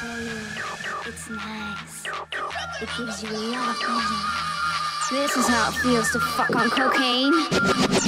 tell you, it's nice. It gives you a lot of pleasure. This is how it feels to fuck on cocaine.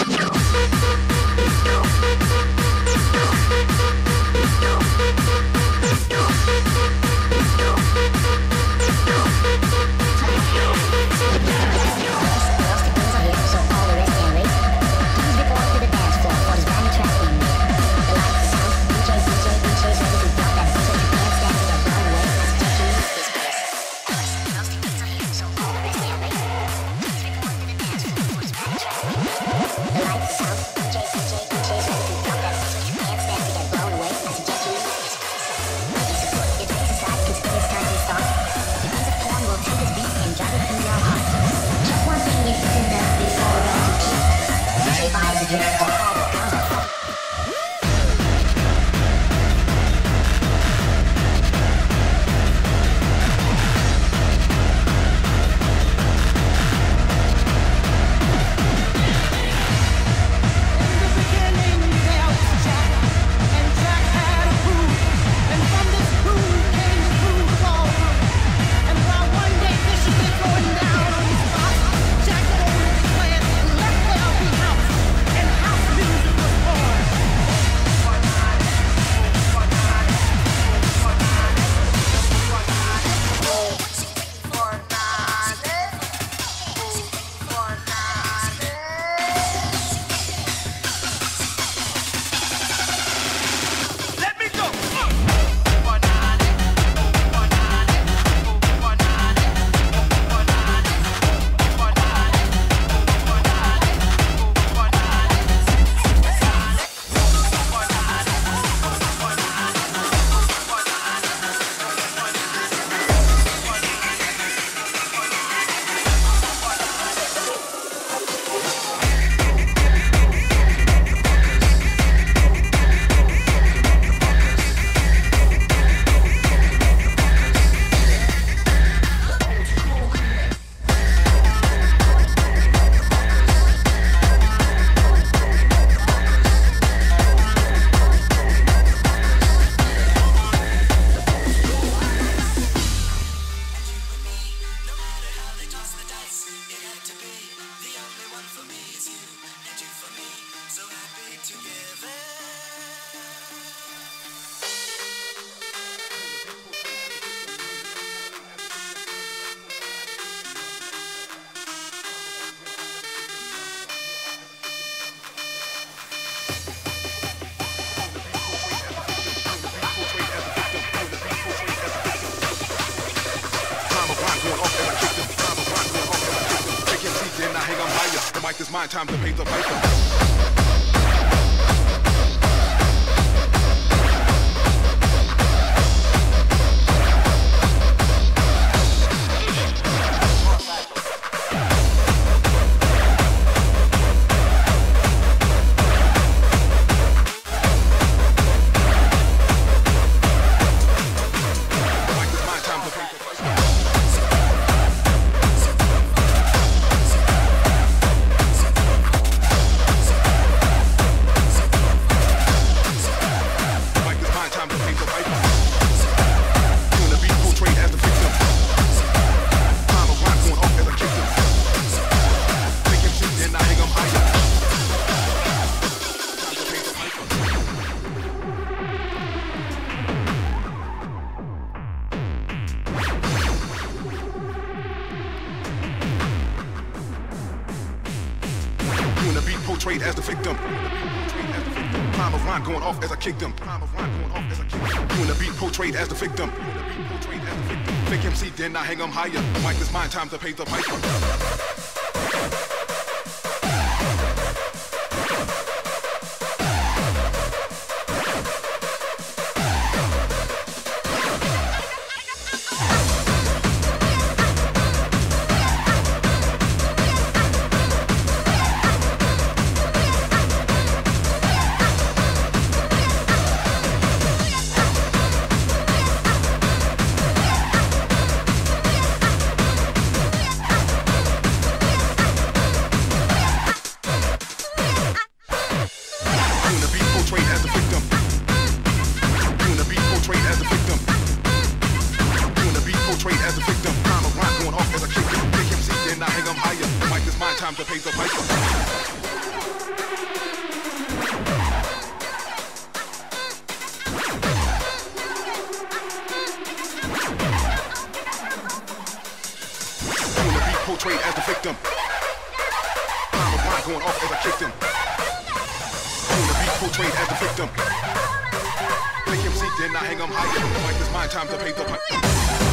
time to pay the piper. kick them. The beat portrayed as a victim. Make him seek, then I hang him high. Like it's my time to pay the price.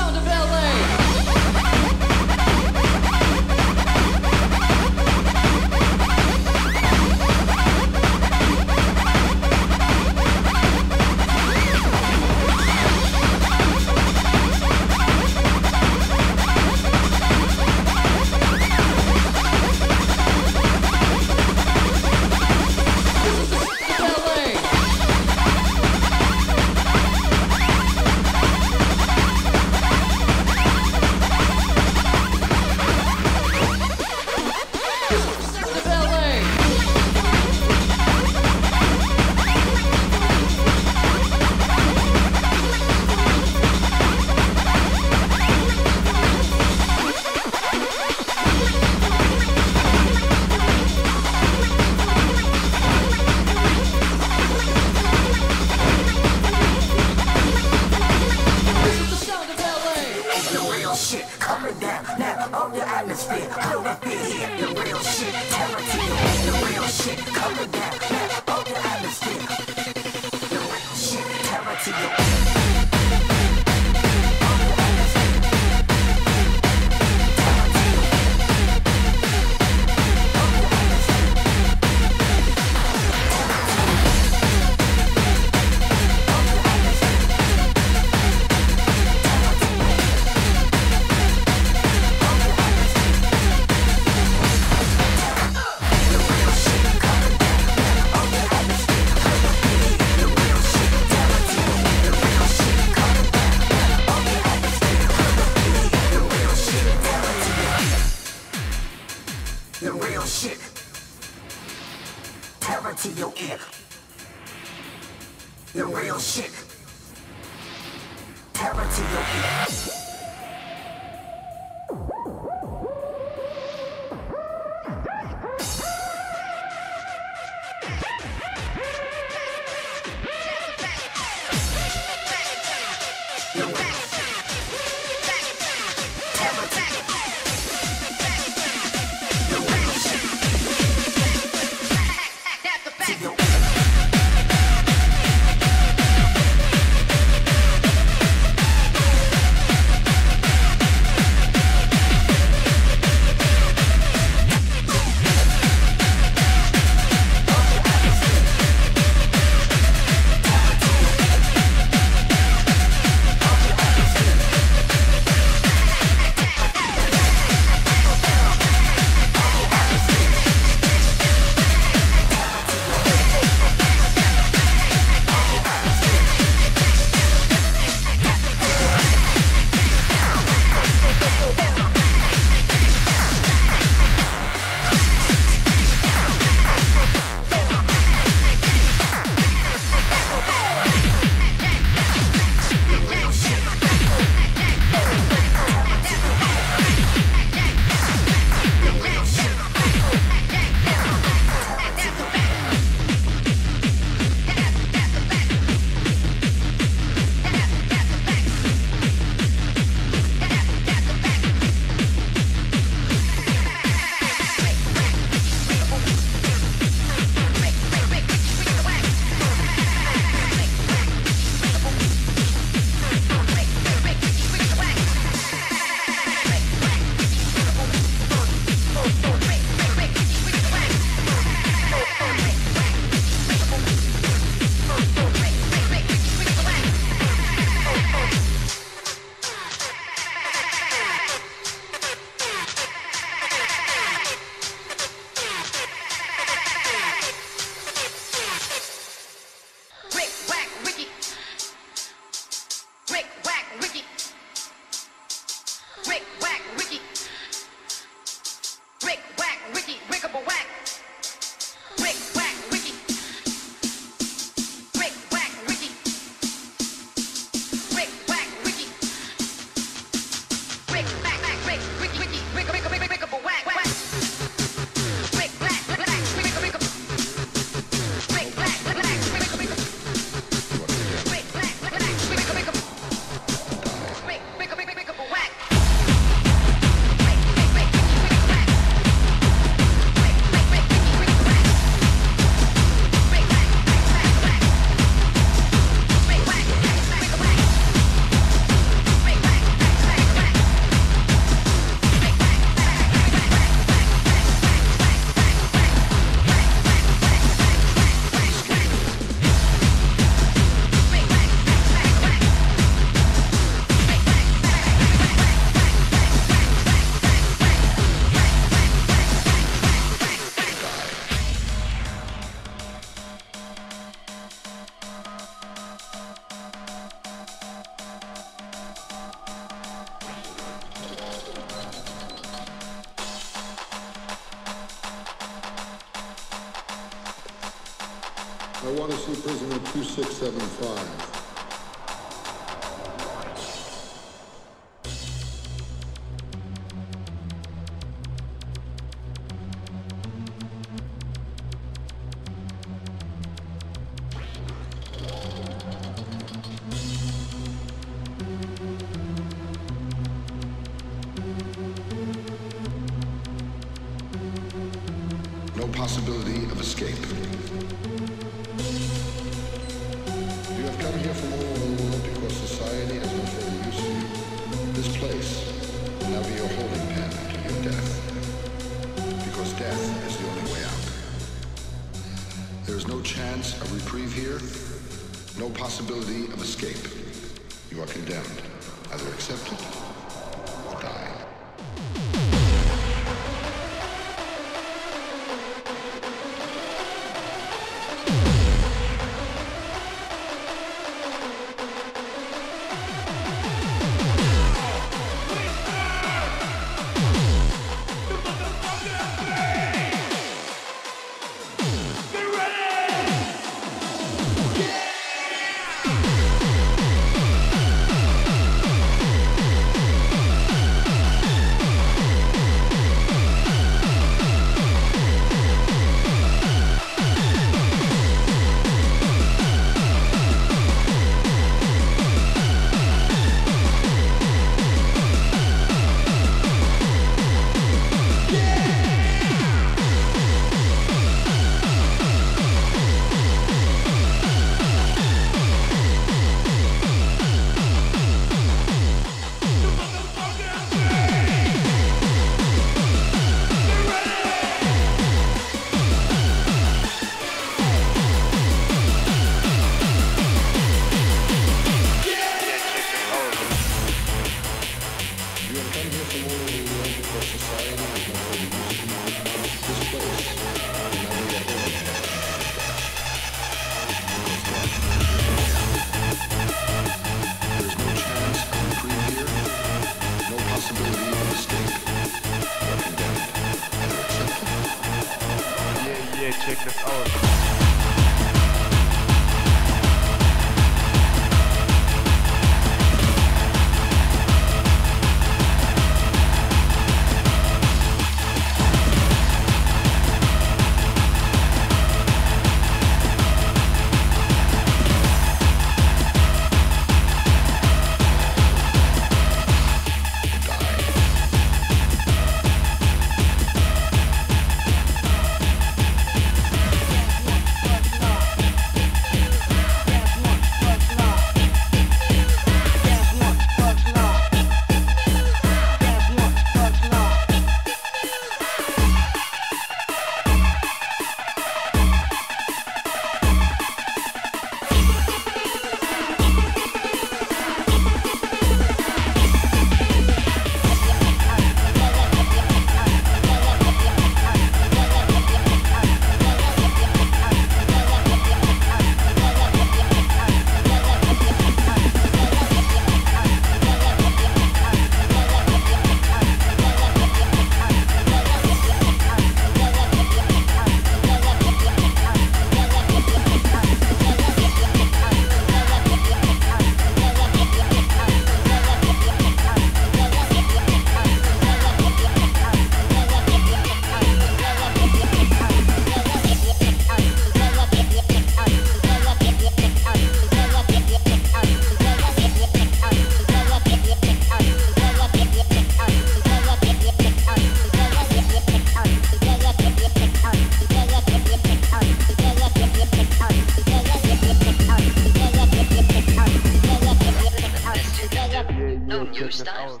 Your style.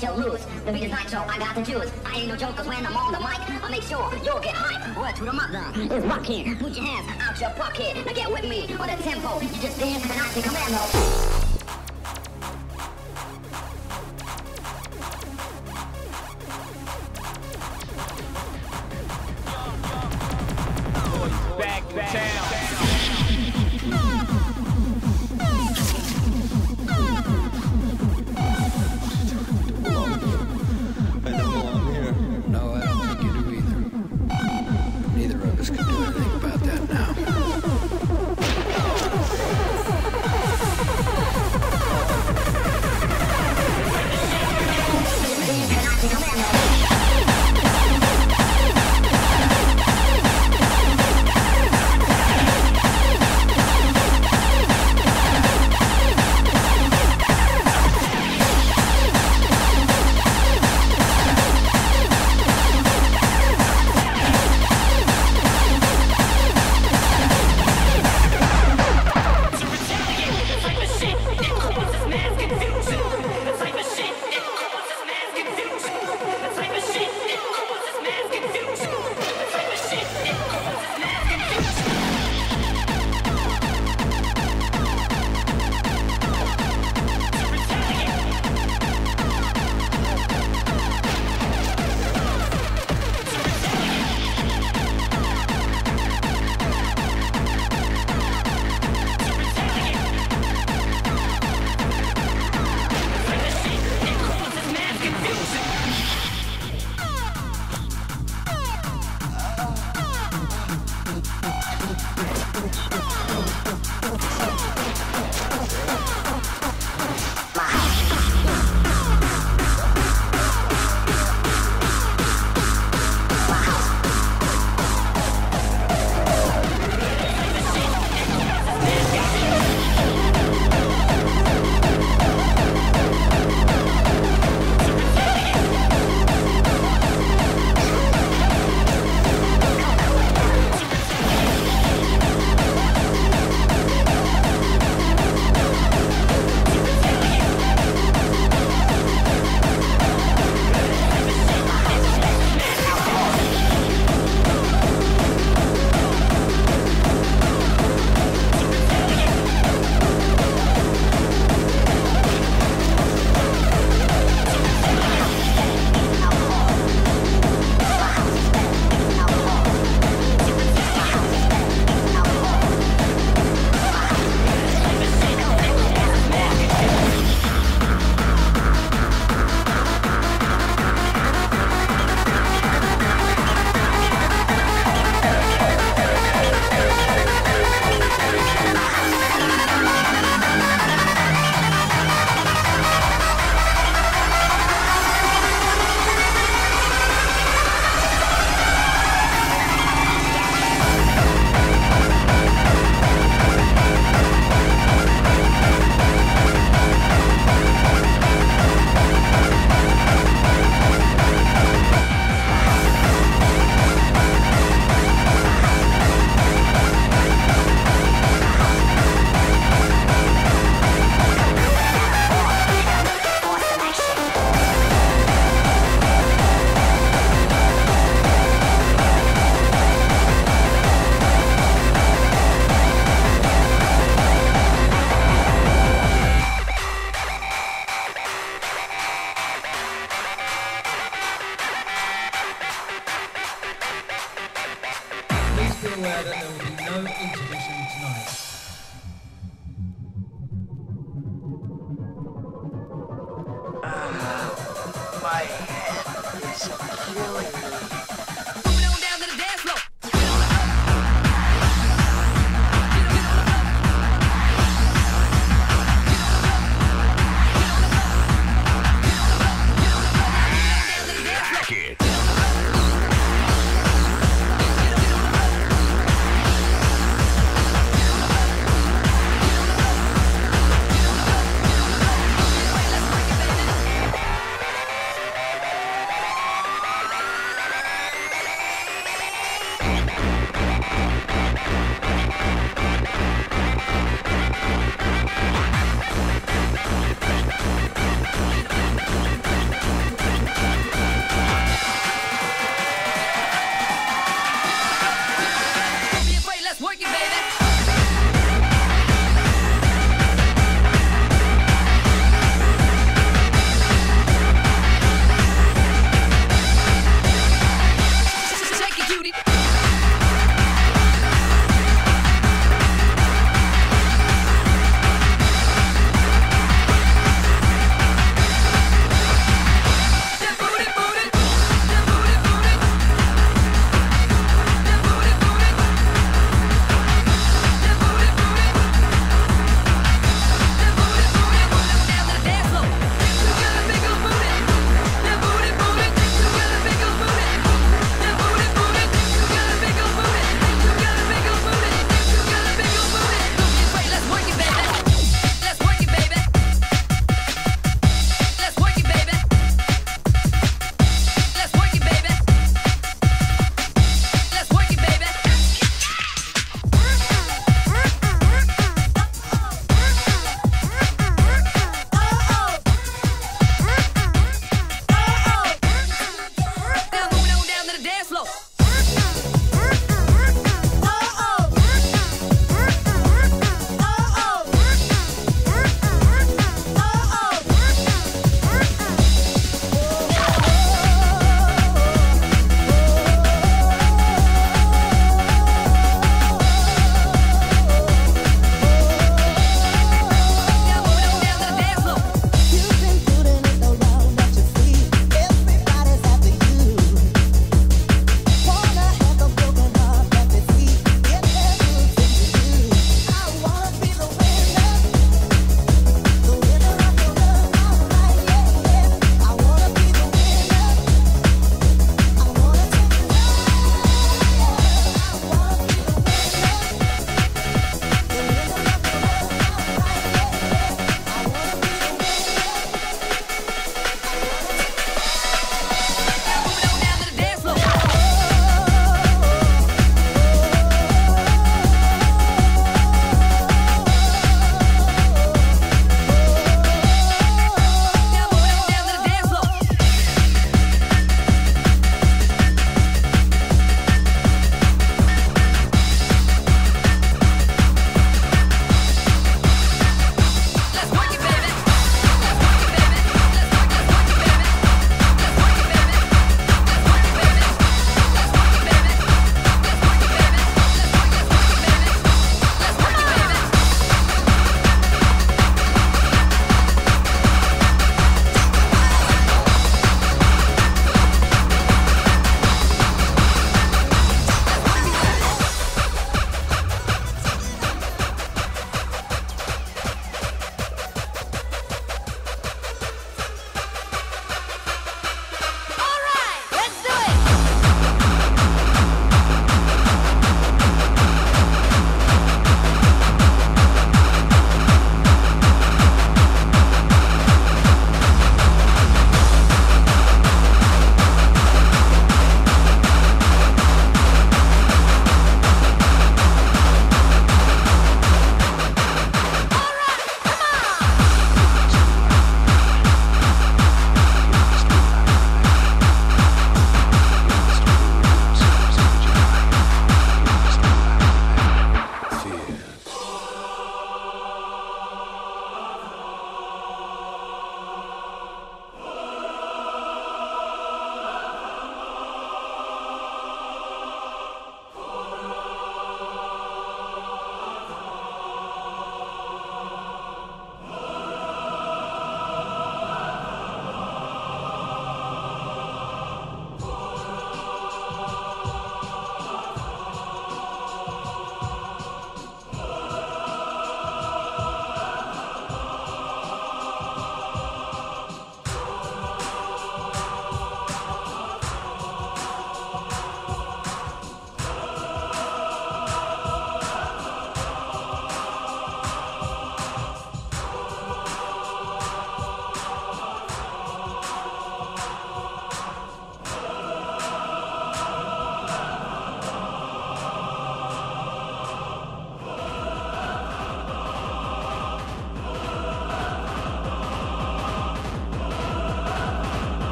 Shall lose. The beat is nitro, I got the juice. I ain't no joker when I'm on the mic. I make sure you'll get hype. Word to the mother is rocking. Put your hands out your pocket. Now get with me on the tempo. You just dance and I take commando.